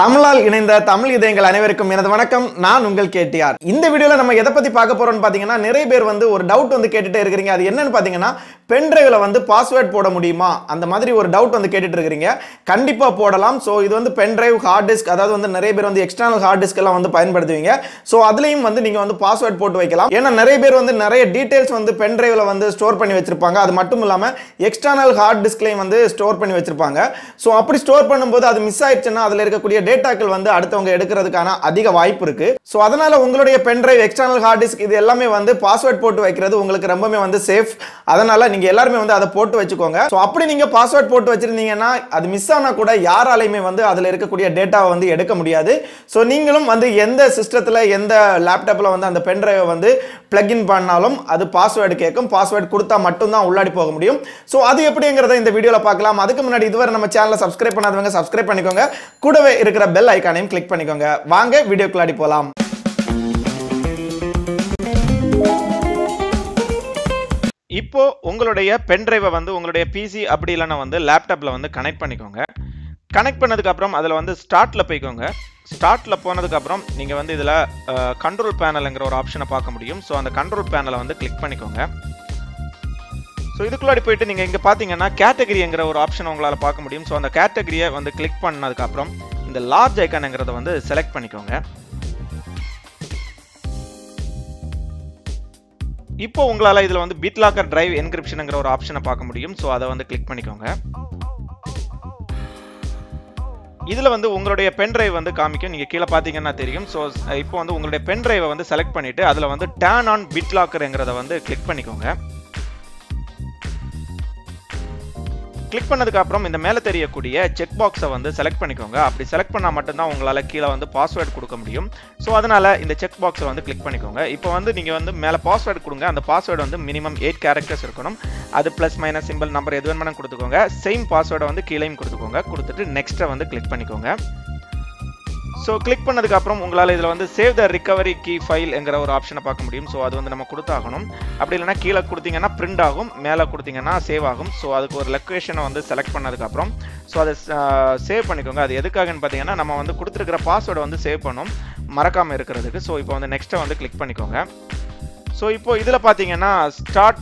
தமிழால் இணைந்த தமிழ் இதயங்கள் அனைவருக்கும் எனது வணக்கம். நான் உங்கள் கேட்டியார் இந்த வீடியோல நம்ம எதை பத்தி பார்க்க போறோம்னு பாத்தீங்கன்னா நிறைய பேர் வந்து ஒரு டவுட் வந்து கேட்டுட்டே இருக்கிறீங்க. அது என்னன்னு பாத்தீங்கன்னா பென் வந்து பாஸ்வேர்ட் போட முடியுமா? அந்த மாதிரி ஒரு டவுட் வந்து கேட்டுட்டு இருக்கிறீங்க. கண்டிப்பா போடலாம். ஸோ இது வந்து பென் டிரைவ் ஹார்ட் டிஸ்க் அதாவது வந்து நிறைய பேர் வந்து எக்ஸ்டர்னல் ஹார்ட் டிஸ்க் எல்லாம் வந்து பயன்படுத்துவீங்க. ஸோ அதுலயும் வந்து நீங்க வந்து பாஸ்வேர்ட் போட்டு வைக்கலாம். ஏன்னா நிறைய பேர் வந்து நிறைய டீடைல்ஸ் வந்து பென் வந்து ஸ்டோர் பண்ணி வச்சிருப்பாங்க. அது மட்டும் இல்லாம எக்ஸ்டர்னல் ஹார்ட் டிஸ்க்லையும் வந்து ஸ்டோர் பண்ணி வச்சிருப்பாங்க. ஸோ அப்படி ஸ்டோர் பண்ணும்போது அது மிஸ் ஆயிடுச்சுன்னா அதுல இருக்கக்கூடிய டேட்டாக்கள் வந்து அடுத்தவங்க எடுக்கிறதுக்கான அதிக வாய்ப்பு இருக்கு. ஸோ அதனால உங்களுடைய pen drive external hard disk இது எல்லாமே வந்து பாஸ்வேர்ட் போட்டு வைக்கிறது உங்களுக்கு ரொம்பவே வந்து சேஃப் அதனால நீங்க எல்லாருமே வந்து அதை போட்டு வச்சுக்கோங்க. ஸோ அப்படி நீங்க பாஸ்வேர்ட் போட்டு வச்சிருந்தீங்கன்னா அது மிஸ் ஆனா கூட யாராலையுமே வந்து அதில் இருக்கக்கூடிய டேட்டாவை வந்து எடுக்க முடியாது. ஸோ நீங்களும் வந்து எந்த சிஸ்டத்தில் எந்த லேப்டாப்பில் வந்து அந்த பென் டிரைவை வந்து பிளக்இன் பண்ணாலும் அது பாஸ்வேர்டு கேட்கும் பாஸ்வேர்டு கொடுத்தா மட்டும்தான் உள்ளாடி போக முடியும். ஸோ அது எப்படிங்கிறத இந்த வீடியோவில் பார்க்கலாம். அதுக்கு முன்னாடி இதுவரை நம்ம சேனலை சப்ஸ்கிரைப் பண்ணாதவங்க சப்ஸ்கிரைப் பண்ணிக்கோங்க. கூடவே இருக்கிற பெல் ஐக்கானையும் கிளிக் பண்ணிக்கோங்க. வாங்க வீடியோக்குள்ளாடி போகலாம் இப்போ உங்களுடைய பென்ட்ரைவை வந்து உங்களுடைய பிசி அப்படி இல்லைன்னா வந்து லேப்டாப்பில் வந்து கனெக்ட் பண்ணிக்கோங்க. கனெக்ட் பண்ணதுக்கப்புறம் அதில் வந்து ஸ்டார்ட்டில் போய்க்கோங்க. ஸ்டார்ட்டில் போனதுக்கப்புறம் நீங்கள் வந்து இதில் கண்ட்ரோல் பேனலுங்கிற ஒரு ஆப்ஷனை பார்க்க முடியும். ஸோ அந்த கண்ட்ரோல் பேனலை வந்து கிளிக் பண்ணிக்கோங்க. ஸோ இதுக்குள்ளாடி போயிட்டு நீங்கள் இங்கே பார்த்தீங்கன்னா கேட்டகரிங்கிற ஒரு ஆப்ஷன் உங்களால் பார்க்க முடியும். ஸோ அந்த கேட்டகரியை வந்து கிளிக் பண்ணதுக்கப்புறம் இந்த லார்ஜ் ஐக்கானுங்கிறத வந்து செலக்ட் பண்ணிக்கோங்க. இப்போ உங்களால் இதில் வந்து பிட்லாக்கர் டிரைவ் என்கிரிப்ஷனுங்கிற ஒரு ஆப்ஷனை பார்க்க முடியும். ஸோ அதை வந்து கிளிக் பண்ணிக்கோங்க. Oh, oh. இதில் வந்து உங்களுடைய பென் ட்ரைவ் வந்து காமிக்கும். நீங்கள் கீழே பார்த்தீங்கன்னா தெரியும். ஸோ இப்போ வந்து உங்களுடைய பென் டிரைவை வந்து செலக்ட் பண்ணிவிட்டு அதில் வந்து டேன் ஆன் பிட்லாக்கருங்கிறத வந்து கிளிக் பண்ணிக்கோங்க. கிளிக் பண்ணதுக்கு அப்புறம் இந்த மேலே தெரியக்கூடிய செக் பாக்ஸை வந்து செலக்ட் பண்ணிக்கோங்க. அப்படி செலக்ட் பண்ணால் மட்டும்தான் உங்களால் கீழே வந்து பாஸ்வேர்டு கொடுக்க முடியும். ஸோ அதனால் இந்த செக் பாக்ஸை வந்து கிளிக் பண்ணிக்கோங்க. இப்போ வந்து நீங்கள் வந்து மேலே பாஸ்வேர்டு கொடுங்க. அந்த பாஸ்வேர்டு வந்து மினிமம் எயிட் கேரக்டர்ஸ் இருக்கணும். அது ப்ளஸ் மைனஸ் சிம்பிள் நம்பர் எது வேணுமாலும் கொடுத்துக்கோங்க. சேம் பாஸ்வேர்டை வந்து கீழேயும் கொடுத்துக்கோங்க. கொடுத்துட்டு நெக்ஸ்ட்டை வந்து கிளிக் பண்ணிக்கோங்க. ஸோ கிளிக் பண்ணதுக்கப்புறம் உங்களால் இதில் வந்து save the recovery key file என்கிற ஒரு ஆப்ஷனை பார்க்க முடியும். ஸோ அது வந்து நம்ம கொடுத்தாகணும். அப்படி இல்லைனா கீழே கொடுத்தீங்கன்னா பிரிண்ட் ஆகும் மேலே கொடுத்தீங்கன்னா சேவ் ஆகும். ஸோ அதுக்கு ஒரு லொக்கேஷனை வந்து செலக்ட் பண்ணதுக்கப்புறம் ஸோ அதை சேவ் பண்ணிக்கோங்க. அது எதுக்காகன்னு பார்த்தீங்கன்னா நம்ம வந்து கொடுத்துருக்கிற பாஸ்வேர்டை வந்து சேவ் பண்ணும். மறக்காமல் இருக்கிறதுக்கு. ஸோ இப்போ வந்து நெக்ஸ்ட்டை வந்து கிளிக் பண்ணிக்கோங்க. ஸோ இப்போ இதில் பார்த்தீங்கன்னா ஸ்டார்ட்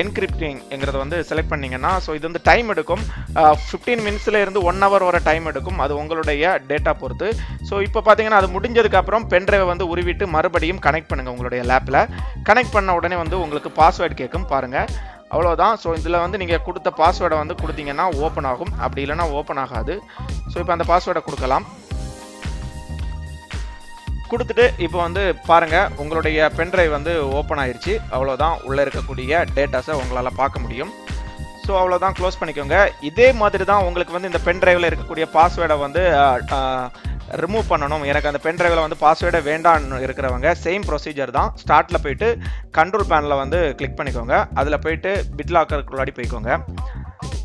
என்கிரிப்டிங்கிறத வந்து செலக்ட் பண்ணிங்கன்னா ஸோ இது வந்து டைம் எடுக்கும். ஃபிஃப்டீன் மினிட்ஸில் இருந்து ஒன் ஹவர் வர டைம் எடுக்கும். அது உங்களுடைய டேட்டா பொறுத்து. ஸோ இப்போ பார்த்தீங்கன்னா அது முடிஞ்சதுக்கப்புறம் பென்ட்ரைவை வந்து உருவிட்டு மறுபடியும் கனெக்ட் பண்ணுங்கள் உங்களுடைய லேப்பில் கனெக்ட் பண்ண உடனே வந்து உங்களுக்கு பாஸ்வேர்டு கேட்கும் பாருங்கள் அவ்வளோதான் ஸோ இதில் வந்து நீங்கள் கொடுத்த பாஸ்வேர்டை வந்து கொடுத்தீங்கன்னா ஓப்பன் ஆகும். அப்படி இல்லைனா ஓப்பன் ஆகாது. ஸோ இப்போ அந்த பாஸ்வேர்டை கொடுக்கலாம். கொடுத்துட்டு இப்போ வந்து பாருங்கள் உங்களுடைய பென்ட்ரைவ் வந்து ஓப்பன் ஆயிடுச்சு அவ்வளோதான் உள்ளே இருக்கக்கூடிய டேட்டாஸை உங்களால் பார்க்க முடியும். ஸோ அவ்வளோதான் க்ளோஸ் பண்ணிக்கோங்க. இதே மாதிரி தான் உங்களுக்கு வந்து இந்த பென்ட்ரைவில் இருக்கக்கூடிய பாஸ்வேர்டை வந்து ரிமூவ் பண்ணணும். எனக்கு அந்த பென்ட்ரைவில் வந்து பாஸ்வேர்டை வேண்டான்னு இருக்கிறவங்க சேம் ப்ரொசீஜர் தான். ஸ்டார்ட்டில் போயிட்டு கண்ட்ரோல் பேனில் வந்து கிளிக் பண்ணிக்கோங்க. அதில் போயிட்டு பிட்லாக்கருக்குள்ளாடி போய்க்கோங்க.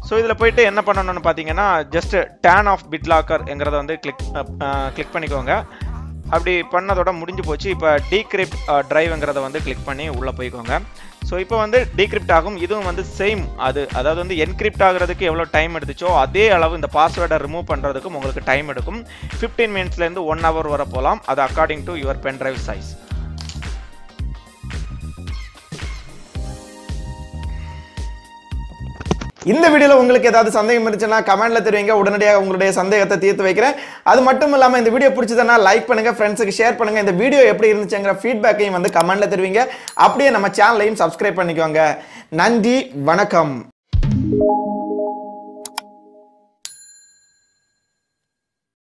ஸோ இதில் போயிட்டு என்ன பண்ணணும்னு பார்த்தீங்கன்னா ஜஸ்ட் டேன் ஆஃப் பிட்லாக்கர்ங்கிறத வந்து கிளிக் கிளிக் பண்ணிக்கோங்க. அப்படி பண்ணதோட முடிஞ்சு போச்சு. இப்போ டீக்ரிப்ட் ட்ரைவ்ங்கிறத வந்து கிளிக் பண்ணி உள்ளே போய்க்கோங்க. ஸோ இப்போ வந்து டீக்ரிப்ட் ஆகும். இதுவும் வந்து சேம் அது. அதாவது வந்து என்கிரிப்ட் ஆகிறதுக்கு எவ்வளோ டைம் எடுத்துச்சோ அதே அளவு இந்த பாஸ்வேர்டை ரிமூவ் பண்ணுறதுக்கும் உங்களுக்கு டைம் எடுக்கும். ஃபிஃப்டீன் மினிட்ஸ்லேருந்து ஒன் ஹவர் வர போகலாம் அது according to your pen drive size இந்த வீடியோவில் உங்களுக்கு ஏதாவது சந்தேகம் இருந்துச்சுன்னா கமெண்ட்டில் தெரிவிங்க. உடனடியாக உங்களுடைய சந்தேகத்தை தீர்த்து வைக்கிறேன். அது மட்டும் இல்லாமல் இந்த வீடியோ பிடிச்சதுன்னா லைக் பண்ணுங்கள் ஃப்ரெண்ட்ஸுக்கு ஷேர் பண்ணுங்கள் இந்த வீடியோ எப்படி இருந்துச்சுங்கிற ஃபீட்பேக்கையும் வந்து கமெண்டில் தெரிவிங்க. அப்படியே நம்ம சேனலையும் சப்ஸ்கிரைப் பண்ணிக்கோங்க. நன்றி வணக்கம்.